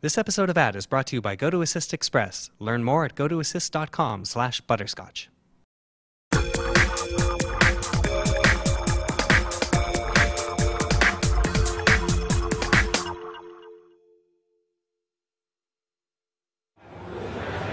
This episode of Ad is brought to you by GoToAssist Express. Learn more at gotoassist.com slash butterscotch.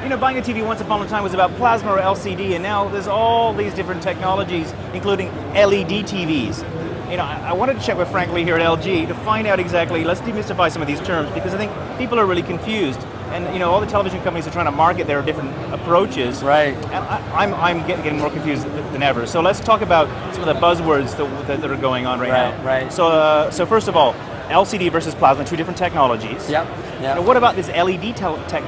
You know, buying a TV once upon a time was about plasma or LCD, and now there's all these different technologies, including LED TVs. You know, I I wanted to check with Frank Lee here at LG to find out exactly, let's demystify some of these terms, because I think people are really confused. And, you know, all the television companies are trying to market their different approaches. Right. And I, I'm, I'm getting more confused than ever. So let's talk about some of the buzzwords that, that, that are going on right, Right, now. right. So, uh, so first of all, LCD versus plasma, two different technologies. Yep. Now, Yep. what about this LED tel- tech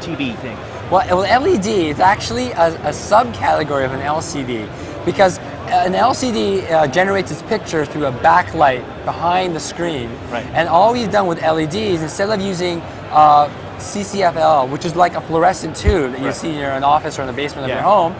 TV thing? Well, well, LED is actually a, a subcategory of an LCD because an LCD uh, generates its picture through a backlight behind the screen. Right. And all we've done with LEDs, instead of using uh, CCFL, which is like a fluorescent tube that you Right. see in your office or in the basement Yeah. of your home,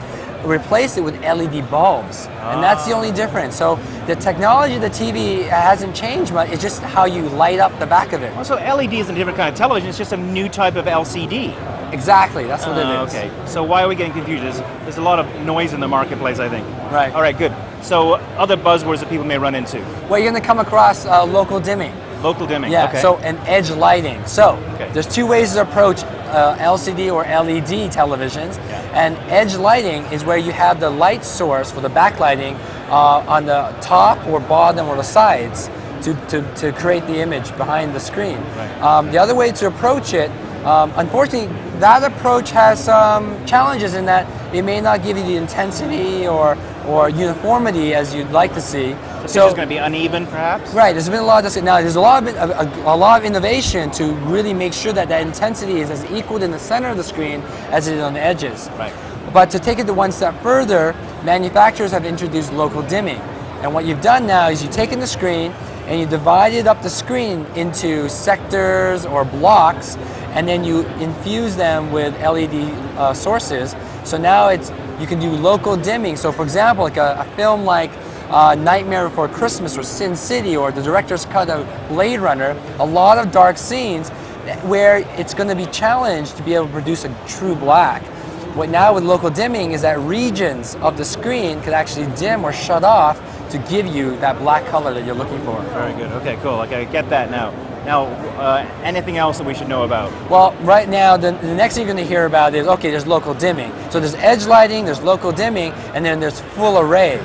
replace it with LED bulbs. And that's the only difference. So the technology of the TV hasn't changed much, it's just how you light up the back of it. So LED is a different kind of television. It's just a new type of LCD. Exactly, that's what Uh, it is. Okay. So why are we getting confused? There's, there's a lot of noise in the marketplace, I think. Right. All right. Good. So other buzzwords that people may run into: Well, you're going to come across uh, local dimming. local dimming. Yeah, Okay. so and edge lighting. So Okay. there's two ways to approach uh, LCD or LED televisions. Yeah. And edge lighting is where you have the light source for the backlighting uh, on the top or bottom or the sides to, to, to create the image behind the screen. Right. Um, the other way to approach it, um, unfortunately, that approach has some challenges in that it may not give you the intensity or, or uniformity as you'd like to see. so it's going to be uneven, perhaps. Right, there's been a lot of now. There's a lot of a, a, a lot of innovation to really make sure that that intensity is as equal in the center of the screen as it is on the edges. Right. But to take it to one step further, manufacturers have introduced local dimming, and what you've done now is you've taken the screen and you divided up the screen into sectors or blocks, and then you infuse them with LED uh, sources. So now it's you can do local dimming. So for example, like a, a film like uh, Nightmare Before Christmas or Sin City or the director's cut of Blade Runner, a lot of dark scenes where it's going to be challenged to be able to produce a true black. What now with local dimming is that regions of the screen could actually dim or shut off to give you that black color that you're looking for. Very good. Okay. Cool. Okay. I get that now. Now, uh, anything else that we should know about? Well, right now, the, the next thing you're going to hear about is okay, there's local dimming. So there's edge lighting, there's local dimming, and then there's full array.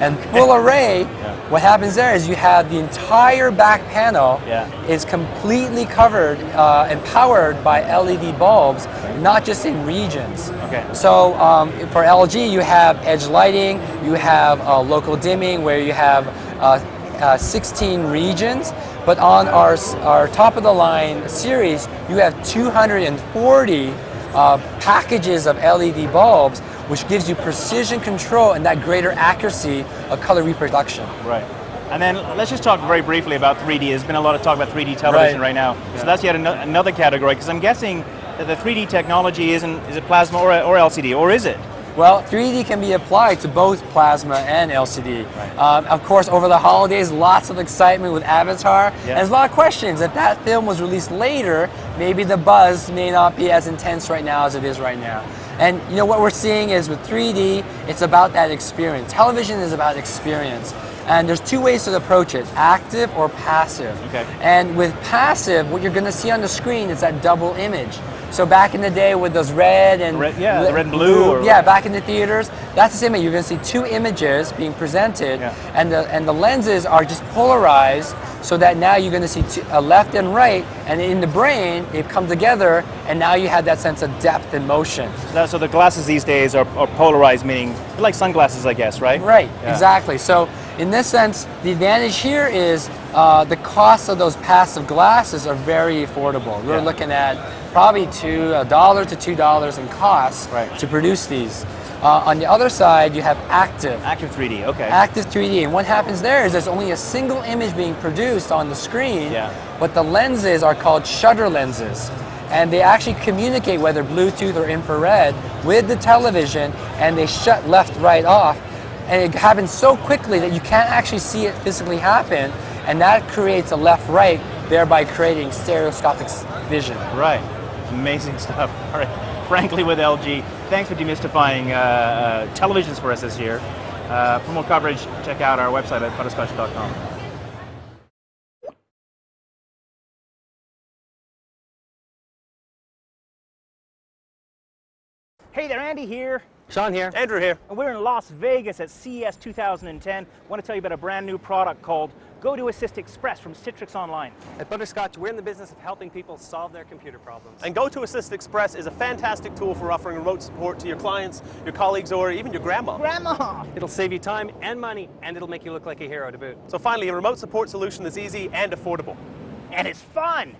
And full array, what happens there is you have the entire back panel Yeah. is completely covered uh, and powered by LED bulbs, not just in regions. Okay. So um, for LG, you have edge lighting, you have uh, local dimming, where you have uh, uh, 16 regions. But on our our top of the line series, you have 240 uh, packages of LED bulbs, which gives you precision control and that greater accuracy of color reproduction. Right. And then let's just talk very briefly about 3D. There's been a lot of talk about 3D television Right. right, now. So that's yet ano- another category because I'm guessing that the 3D technology isn't is it plasma or, or LCD or is it? Well, 3D can be applied to both plasma and LCD. Right. Um, of course, over the holidays, lots of excitement with Avatar. Yeah. And there's a lot of questions. If that film was released later, maybe the buzz may not be as intense right now as it is right now. And you know what we're seeing is with 3D, it's about that experience. Television is about experience. And there's two ways to approach it, active or passive. Okay. And with passive, what you're going to see on the screen is that double image. So back in the day with those red and Red- yeah, the red and blue or- yeah, back in the theaters, that's the same thing. You're going to see two images being presented, Yeah. and the and the lenses are just polarized, so that now you're going to see two, uh, left and right, and in the brain it come together, and now you have that sense of depth and motion. So the glasses these days are, are polarized, meaning like sunglasses, I guess, right? Right, Yeah. exactly. So in this sense, the advantage here is uh, the cost of those passive glasses are very affordable. We're Yeah. looking at probably two a dollar to two dollars in cost Right. to produce these. Uh, on the other side, you have active. Active 3D. Okay. Active 3D, and what happens there is there's only a single image being produced on the screen, Yeah. but the lenses are called shutter lenses. And they actually communicate whether Bluetooth or infrared with the television, and they shut left, right off. And it happens so quickly that you can't actually see it physically happen, and that creates a left, right thereby creating stereoscopic vision. Right. Amazing stuff. All right. Frank Lee, with LG, thanks for demystifying uh, uh, televisions for us this year. Uh, for more coverage, check out our website at butterscotch.com. Hey there, Andy here. Sean here. Andrew here. And we're in Las Vegas at CES 2010. I want to tell you about a brand new product called GoToAssist Express from Citrix Online. At Butterscotch, we're in the business of helping people solve their computer problems. And GoToAssist Express is a fantastic tool for offering remote support to your clients, your colleagues, or even your grandma. Grandma! It'll save you time and money, and it'll make you look like a hero to boot. So finally, a remote support solution that's easy and affordable. And it's fun!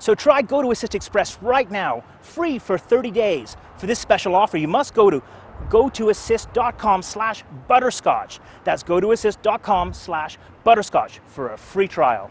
So try GoToAssist Express right now, free for 30 days. For this special offer, you must go to gotoassist.com slash butterscotch. That's gotoassist.com slash butterscotch for a free trial.